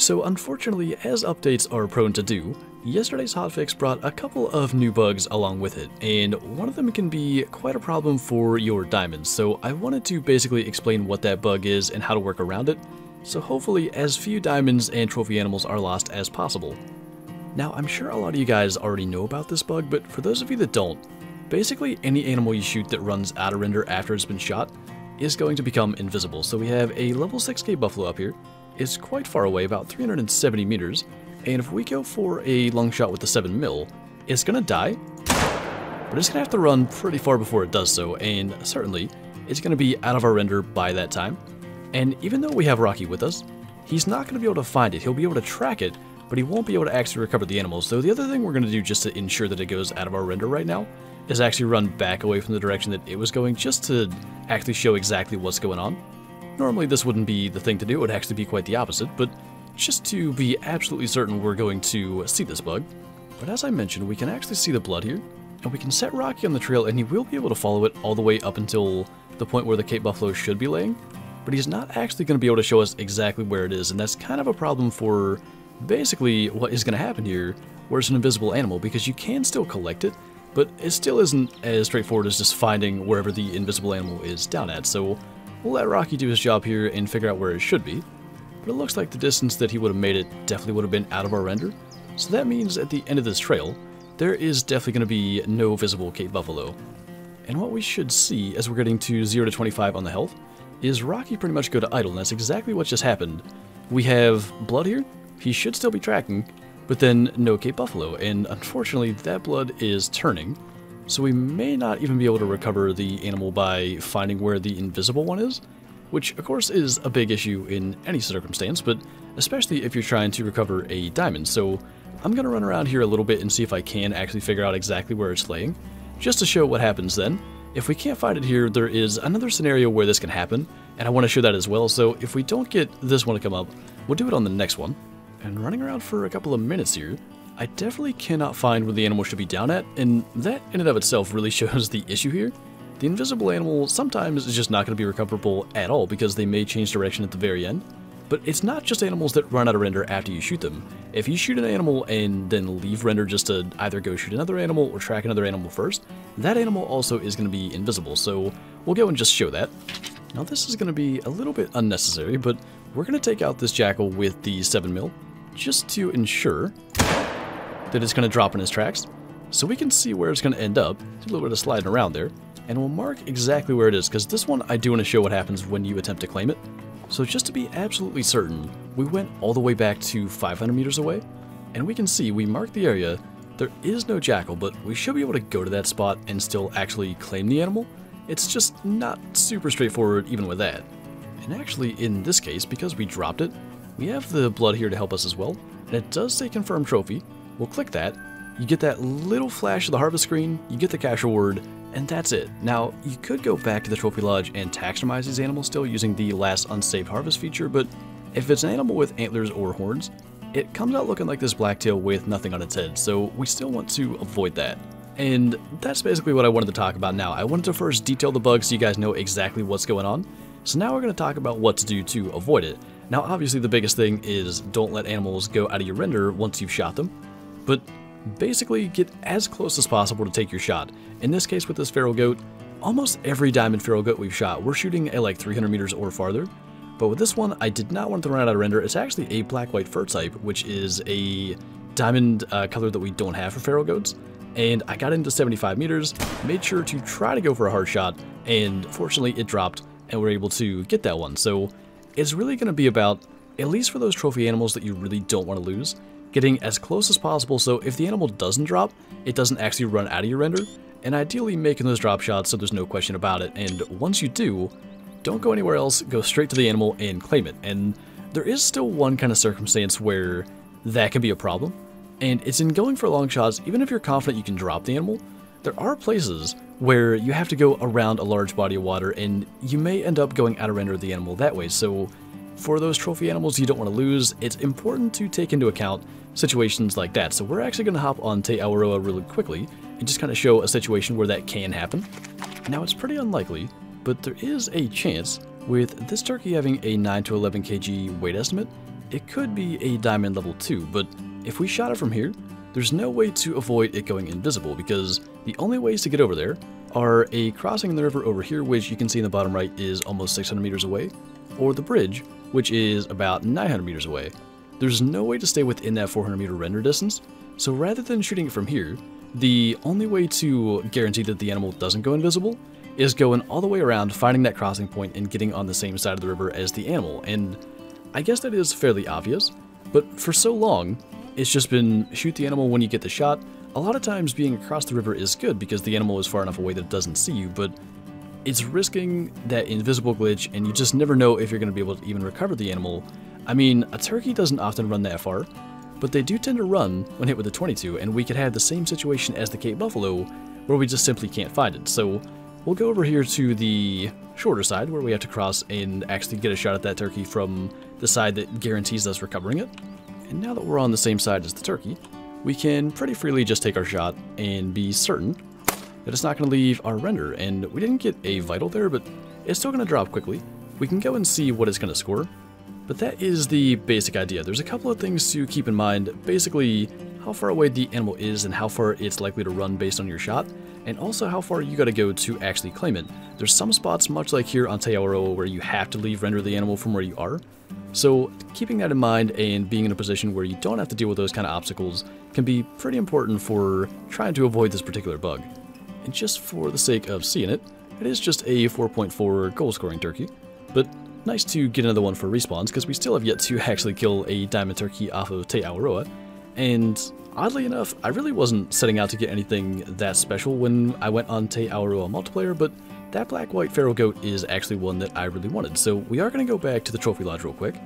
So unfortunately, as updates are prone to do, yesterday's hotfix brought a couple of new bugs along with it, and one of them can be quite a problem for your diamonds, so I wanted to basically explain what that bug is and how to work around it, so hopefully as few diamonds and trophy animals are lost as possible. Now I'm sure a lot of you guys already know about this bug, but for those of you that don't, basically any animal you shoot that runs out of render after it's been shot is going to become invisible. So we have a level 6k buffalo up here, is quite far away, about 370 meters, and if we go for a long shot with the 7 mil, it's gonna die, but it's gonna have to run pretty far before it does so, and certainly, it's gonna be out of our render by that time. And even though we have Rocky with us, he's not gonna be able to find it. He'll be able to track it, but he won't be able to actually recover the animals. So the other thing we're gonna do just to ensure that it goes out of our render right now is actually run back away from the direction that it was going just to actually show exactly what's going on. Normally this wouldn't be the thing to do, it would actually be quite the opposite, but just to be absolutely certain we're going to see this bug. But as I mentioned, we can actually see the blood here, and we can set Rocky on the trail and he will be able to follow it all the way up until the point where the Cape Buffalo should be laying, but he's not actually going to be able to show us exactly where it is, and that's kind of a problem for basically what is going to happen here, where it's an invisible animal, because you can still collect it, but it still isn't as straightforward as just finding wherever the invisible animal is down at, so We'll let Rocky do his job here and figure out where it should be, but it looks like the distance that he would have made it definitely would have been out of our render, so that means at the end of this trail, there is definitely going to be no visible Cape Buffalo. And what we should see as we're getting to 0 to 25 on the health is Rocky pretty much go to idle, and that's exactly what just happened. We have blood here, he should still be tracking, but then no Cape Buffalo, and unfortunately that blood is turning, so we may not even be able to recover the animal by finding where the invisible one is, which of course is a big issue in any circumstance, but especially if you're trying to recover a diamond. So I'm going to run around here a little bit and see if I can actually figure out exactly where it's laying, just to show what happens then. If we can't find it here, there is another scenario where this can happen, and I want to show that as well, so if we don't get this one to come up, we'll do it on the next one. And running around for a couple of minutes here, I definitely cannot find where the animal should be down at, and that in and of itself really shows the issue here. The invisible animal sometimes is just not going to be recoverable at all because they may change direction at the very end. But it's not just animals that run out of render after you shoot them. If you shoot an animal and then leave render just to either go shoot another animal or track another animal first, that animal also is going to be invisible, so we'll go and just show that. Now this is going to be a little bit unnecessary, but we're going to take out this jackal with the 7 mil just to ensure that it's going to drop in his tracks. So we can see where it's going to end up. Do a little bit of sliding around there. And we'll mark exactly where it is, because this one I do want to show what happens when you attempt to claim it. So just to be absolutely certain, we went all the way back to 500 meters away, and we can see we marked the area. There is no jackal, but we should be able to go to that spot and still actually claim the animal. It's just not super straightforward even with that. And actually, in this case, because we dropped it, we have the blood here to help us as well, and it does say confirm trophy, We'll click that, you get that little flash of the harvest screen, you get the cash reward, and that's it. Now, you could go back to the Trophy Lodge and taxidermize these animals still using the last unsaved harvest feature, but if it's an animal with antlers or horns, it comes out looking like this blacktail with nothing on its head, so we still want to avoid that. And that's basically what I wanted to talk about now. I wanted to first detail the bug so you guys know exactly what's going on. So now we're going to talk about what to do to avoid it. Now obviously the biggest thing is don't let animals go out of your render once you've shot them. But basically, get as close as possible to take your shot. In this case with this feral goat, almost every diamond feral goat we've shot, we're shooting at like 300 meters or farther. But with this one, I did not want to run out of render. It's actually a black-white fur type, which is a diamond uh, color that we don't have for feral goats. And I got into 75 meters, made sure to try to go for a hard shot, and fortunately it dropped, and we're able to get that one. So it's really going to be about, at least for those trophy animals that you really don't want to lose, getting as close as possible so if the animal doesn't drop, it doesn't actually run out of your render, and ideally making those drop shots so there's no question about it, and once you do, don't go anywhere else, go straight to the animal and claim it, and there is still one kind of circumstance where that can be a problem, and it's in going for long shots, even if you're confident you can drop the animal, there are places where you have to go around a large body of water and you may end up going out of render of the animal that way, so for those trophy animals you don't want to lose, it's important to take into account situations like that. So we're actually going to hop on Te Awaroa really quickly and just kind of show a situation where that can happen. Now it's pretty unlikely, but there is a chance with this turkey having a 9 to 11 kg weight estimate it could be a diamond level 2, but if we shot it from here, there's no way to avoid it going invisible because the only ways to get over there are a crossing in the river over here, which you can see in the bottom right is almost 600 meters away, or the bridge, which is about 900 meters away. There's no way to stay within that 400 meter render distance, so rather than shooting it from here, the only way to guarantee that the animal doesn't go invisible is going all the way around, finding that crossing point, and getting on the same side of the river as the animal, and I guess that is fairly obvious, but for so long, it's just been shoot the animal when you get the shot. A lot of times being across the river is good because the animal is far enough away that it doesn't see you, but it's risking that invisible glitch and you just never know if you're going to be able to even recover the animal. I mean, a turkey doesn't often run that far, but they do tend to run when hit with a 22, and we could have the same situation as the Cape Buffalo, where we just simply can't find it. So we'll go over here to the shorter side, where we have to cross and actually get a shot at that turkey from the side that guarantees us recovering it. And now that we're on the same side as the turkey, we can pretty freely just take our shot and be certain that it's not going to leave our render. And we didn't get a vital there, but it's still going to drop quickly. We can go and see what it's going to score. But that is the basic idea. There's a couple of things to keep in mind. Basically, how far away the animal is and how far it's likely to run based on your shot, and also how far you gotta go to actually claim it. There's some spots, much like here on Te where you have to leave render the animal from where you are. So keeping that in mind and being in a position where you don't have to deal with those kind of obstacles can be pretty important for trying to avoid this particular bug. And just for the sake of seeing it, it is just a 4.4 goal scoring turkey, but nice to get another one for respawns because we still have yet to actually kill a diamond turkey off of Te Awaroa, and oddly enough, I really wasn't setting out to get anything that special when I went on Te Awaroa multiplayer, but that black-white feral goat is actually one that I really wanted, so we are going to go back to the trophy lodge real quick.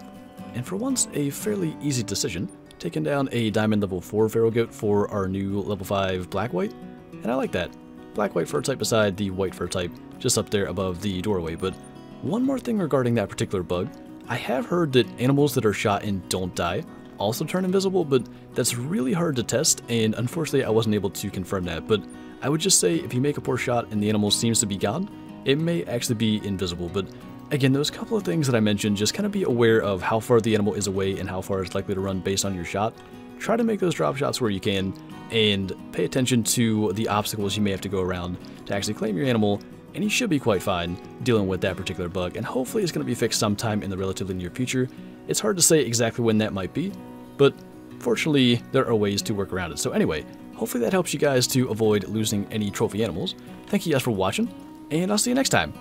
And for once, a fairly easy decision, taking down a diamond level 4 feral goat for our new level 5 black-white, and I like that. Black-white fur type beside the white fur type, just up there above the doorway, but one more thing regarding that particular bug, I have heard that animals that are shot and don't die also turn invisible, but that's really hard to test, and unfortunately I wasn't able to confirm that, but I would just say if you make a poor shot and the animal seems to be gone, it may actually be invisible, but again, those couple of things that I mentioned, just kind of be aware of how far the animal is away and how far it's likely to run based on your shot. Try to make those drop shots where you can, and pay attention to the obstacles you may have to go around to actually claim your animal, and you should be quite fine dealing with that particular bug, and hopefully it's going to be fixed sometime in the relatively near future. It's hard to say exactly when that might be, but fortunately there are ways to work around it. So anyway, hopefully that helps you guys to avoid losing any trophy animals. Thank you guys for watching, and I'll see you next time.